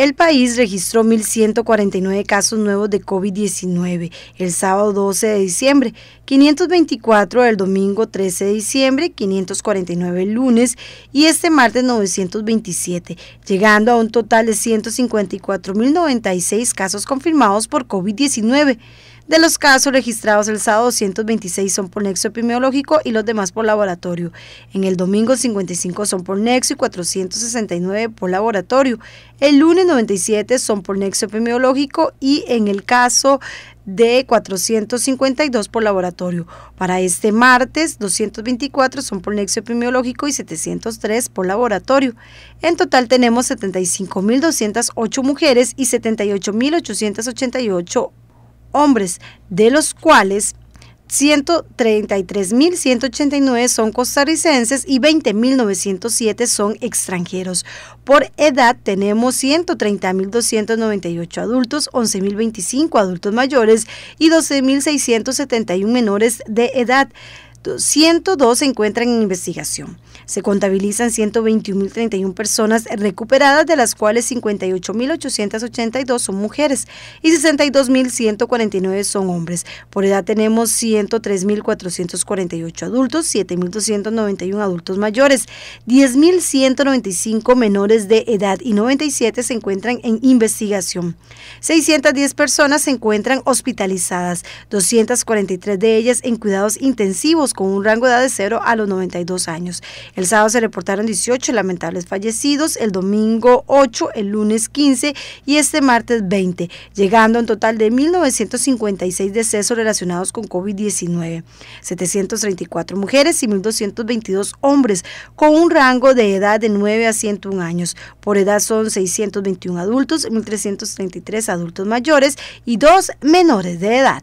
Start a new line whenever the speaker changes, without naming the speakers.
El país registró 1.149 casos nuevos de COVID-19 el sábado 12 de diciembre, 524 el domingo 13 de diciembre, 549 el lunes y este martes 927, llegando a un total de 154.096 casos confirmados por COVID-19. De los casos registrados el sábado, 226 son por nexo epidemiológico y los demás por laboratorio. En el domingo, 55 son por nexo y 469 por laboratorio. El lunes, 97 son por nexo epidemiológico y en el caso de 452 por laboratorio. Para este martes, 224 son por nexo epidemiológico y 703 por laboratorio. En total tenemos 75.208 mujeres y 78.888 hombres, de los cuales 133.189 son costarricenses y 20.907 son extranjeros. Por edad tenemos 130.298 adultos, 11.025 adultos mayores y 12.671 menores de edad. 102 se encuentran en investigación. Se contabilizan 121.031 personas recuperadas, de las cuales 58.882 son mujeres y 62.149 son hombres. Por edad tenemos 103.448 adultos, 7.291 adultos mayores, 10.195 menores de edad y 97 se encuentran en investigación. 610 personas se encuentran hospitalizadas, 243 de ellas en cuidados intensivos con un rango de edad de 0 a los 92 años. El sábado se reportaron 18 lamentables fallecidos, el domingo 8, el lunes 15 y este martes 20, llegando a un total de 1.956 decesos relacionados con COVID-19, 734 mujeres y 1.222 hombres, con un rango de edad de 9 a 101 años. Por edad son 621 adultos, 1.333 adultos mayores y dos menores de edad.